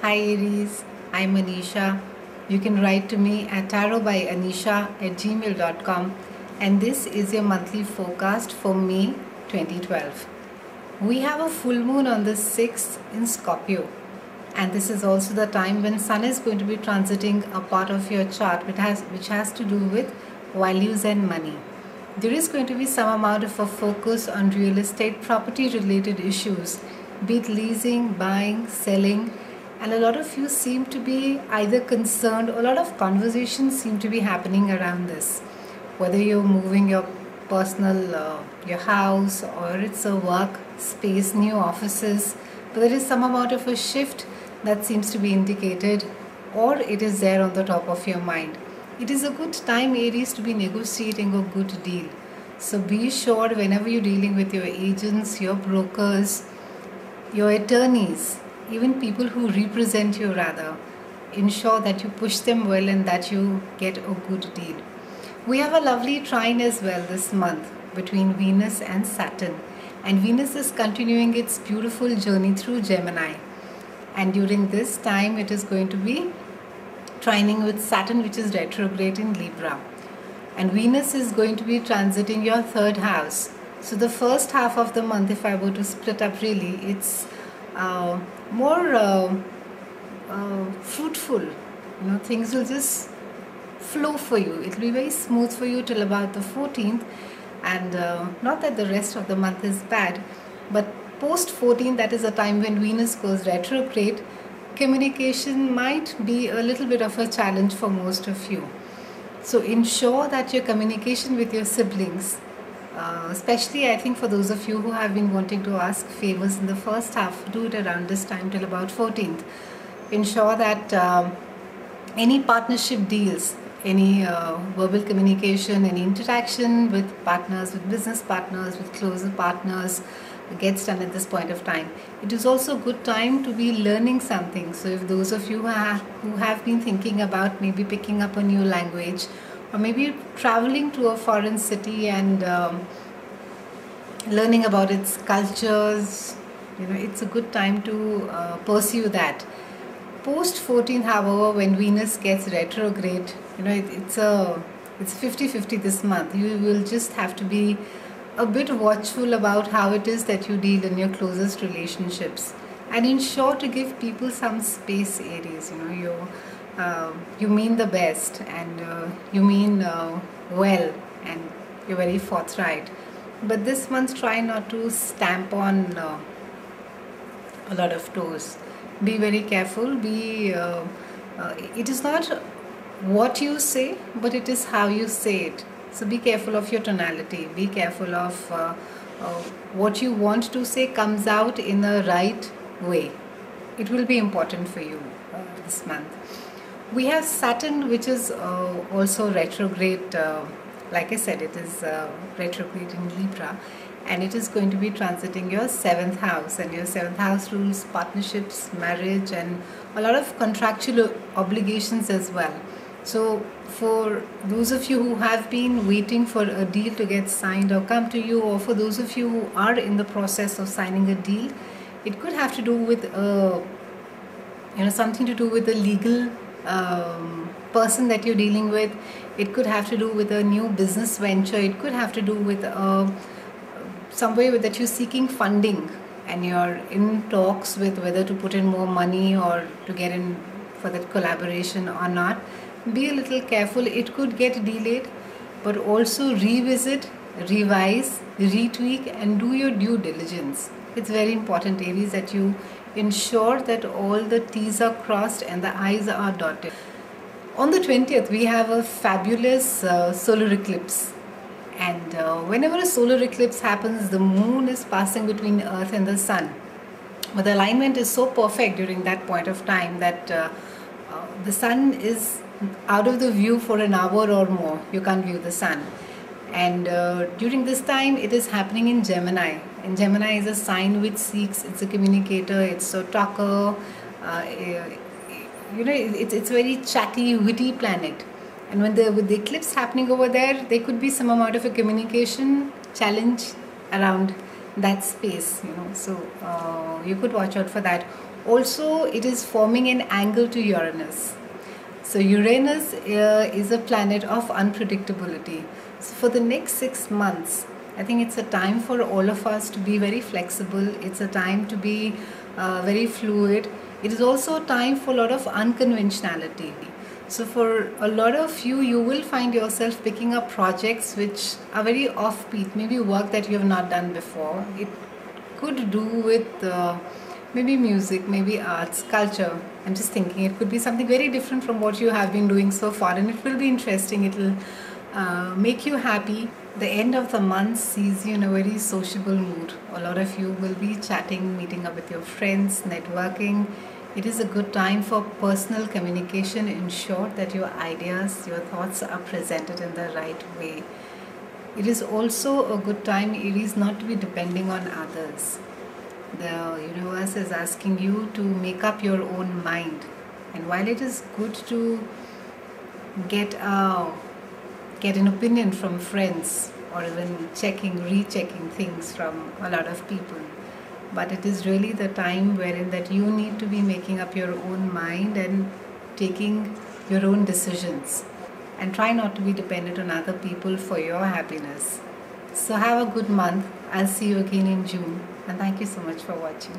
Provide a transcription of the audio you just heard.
Hi Aries, I'm Anisha. You can write to me at tarotbyanisha at gmail.com and this is your monthly forecast for May 2012. We have a full moon on the 6th in Scorpio and this is also the time when Sun is going to be transiting a part of your chart which has, which has to do with values and money. There is going to be some amount of a focus on real estate property related issues, be it leasing, buying, selling, and a lot of you seem to be either concerned a lot of conversations seem to be happening around this. Whether you're moving your personal, uh, your house, or it's a work space, new offices, but there is some amount of a shift that seems to be indicated, or it is there on the top of your mind. It is a good time, Aries, to be negotiating a good deal. So be sure whenever you're dealing with your agents, your brokers, your attorneys, even people who represent you rather, ensure that you push them well and that you get a good deal. We have a lovely trine as well this month between Venus and Saturn. And Venus is continuing its beautiful journey through Gemini. And during this time, it is going to be trining with Saturn, which is retrograde in Libra. And Venus is going to be transiting your third house. So, the first half of the month, if I were to split up really, it's more uh, uh, fruitful. You know, things will just flow for you. It will be very smooth for you till about the 14th. And uh, not that the rest of the month is bad, but post 14, that is a time when Venus goes retrograde communication might be a little bit of a challenge for most of you. So ensure that your communication with your siblings, uh, especially I think for those of you who have been wanting to ask favors in the first half, do it around this time till about 14th. Ensure that um, any partnership deals, any uh, verbal communication, any interaction with partners, with business partners, with closer partners, gets done at this point of time. It is also a good time to be learning something. So if those of you who have, who have been thinking about maybe picking up a new language or maybe traveling to a foreign city and um, learning about its cultures, you know, it's a good time to uh, pursue that. Post 14th, however, when Venus gets retrograde, you know, it, it's a it's 50-50 this month. You will just have to be a bit watchful about how it is that you deal in your closest relationships and ensure to give people some space Aries you know you uh, you mean the best and uh, you mean uh, well and you're very forthright but this month try not to stamp on uh, a lot of toes be very careful be uh, it is not what you say but it is how you say it so be careful of your tonality. Be careful of what you want to say comes out in the right way. It will be important for you this month. We have Saturn, which is uh, also retrograde. Uh, like I said, it is uh, retrograde in Libra, and it is going to be transiting your seventh house. And your seventh house rules partnerships, marriage, and a lot of contractual obligations as well. So, for those of you who have been waiting for a deal to get signed or come to you, or for those of you who are in the process of signing a deal, it could have to do with a, uh, you know something to do with the legal um, person that you're dealing with. It could have to do with a new business venture. It could have to do with a, some way that you're seeking funding and you're in talks with whether to put in more money or to get in for that collaboration or not be a little careful it could get delayed but also revisit revise retweak and do your due diligence it's very important aries that you ensure that all the t's are crossed and the i's are dotted on the 20th we have a fabulous uh, solar eclipse and uh, whenever a solar eclipse happens the moon is passing between earth and the sun but the alignment is so perfect during that point of time that uh, uh the sun is out of the view for an hour or more. You can't view the sun. And uh, during this time, it is happening in Gemini. And Gemini is a sign which seeks, it's a communicator, it's a talker. Uh, you know, it's, it's very chatty, witty planet. And when the, with the eclipse happening over there, there could be some amount of a communication challenge around that space you know so uh, you could watch out for that also it is forming an angle to uranus so uranus uh, is a planet of unpredictability so for the next six months i think it's a time for all of us to be very flexible it's a time to be uh, very fluid it is also a time for a lot of unconventionality so for a lot of you, you will find yourself picking up projects which are very offbeat, maybe work that you have not done before. It could do with uh, maybe music, maybe arts, culture. I'm just thinking it could be something very different from what you have been doing so far, and it will be interesting. It will uh, make you happy. The end of the month sees you in a very sociable mood. A lot of you will be chatting, meeting up with your friends, networking it is a good time for personal communication. Ensure that your ideas, your thoughts are presented in the right way. It is also a good time, it is not to be depending on others. The universe is asking you to make up your own mind. And while it is good to get a, get an opinion from friends or even checking, rechecking things from a lot of people, but it is really the time wherein that you need to be making up your own mind and taking your own decisions. And try not to be dependent on other people for your happiness. So have a good month. I'll see you again in june. And thank you so much for watching